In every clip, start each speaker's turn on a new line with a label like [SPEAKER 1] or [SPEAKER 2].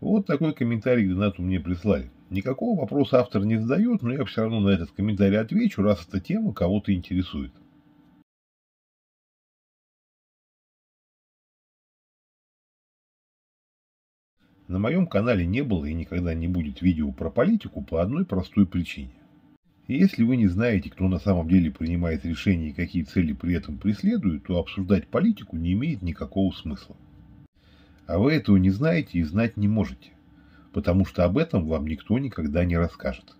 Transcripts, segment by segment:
[SPEAKER 1] Вот такой комментарий к донату мне прислали. Никакого вопроса автор не задает, но я все равно на этот комментарий отвечу, раз эта тема кого-то интересует. На моем канале не было и никогда не будет видео про политику по одной простой причине. Если вы не знаете, кто на самом деле принимает решения и какие цели при этом преследует, то обсуждать политику не имеет никакого смысла. А вы этого не знаете и знать не можете, потому что об этом вам никто никогда не расскажет.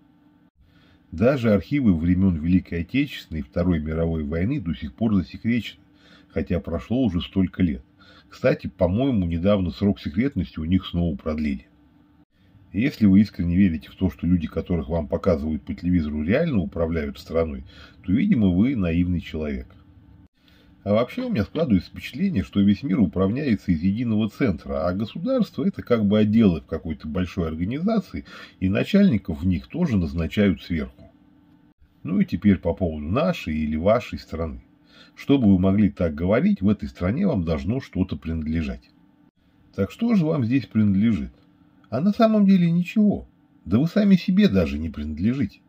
[SPEAKER 1] Даже архивы времен Великой Отечественной и Второй мировой войны до сих пор засекречены, хотя прошло уже столько лет. Кстати, по-моему, недавно срок секретности у них снова продлили. Если вы искренне верите в то, что люди, которых вам показывают по телевизору, реально управляют страной, то, видимо, вы наивный человек. А вообще у меня складывается впечатление, что весь мир управляется из единого центра, а государство это как бы отделы в какой-то большой организации, и начальников в них тоже назначают сверху. Ну и теперь по поводу нашей или вашей страны. Чтобы вы могли так говорить, в этой стране вам должно что-то принадлежать. Так что же вам здесь принадлежит? А на самом деле ничего. Да вы сами себе даже не принадлежите.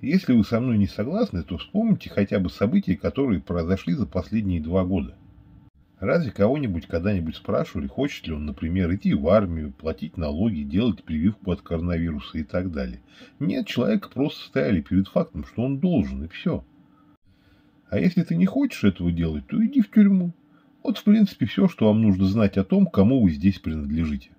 [SPEAKER 1] Если вы со мной не согласны, то вспомните хотя бы события, которые произошли за последние два года. Разве кого-нибудь когда-нибудь спрашивали, хочет ли он, например, идти в армию, платить налоги, делать прививку от коронавируса и так далее? Нет, человека просто стояли перед фактом, что он должен, и все. А если ты не хочешь этого делать, то иди в тюрьму. Вот, в принципе, все, что вам нужно знать о том, кому вы здесь принадлежите.